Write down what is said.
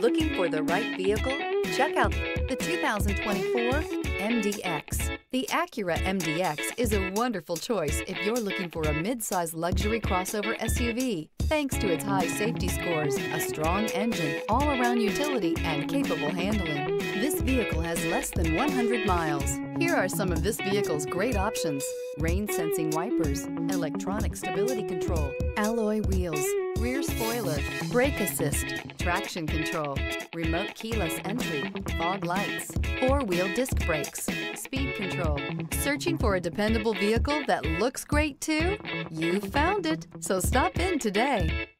Looking for the right vehicle? Check out the 2024 MDX. The Acura MDX is a wonderful choice if you're looking for a midsize luxury crossover SUV. Thanks to its high safety scores, a strong engine, all-around utility, and capable handling. This vehicle has less than 100 miles. Here are some of this vehicle's great options. Rain sensing wipers, electronic stability control, alloy wheels, rear spoiler, brake assist, traction control, remote keyless entry, fog lights, four-wheel disc brakes, speed control. Searching for a dependable vehicle that looks great too? You found it, so stop in today.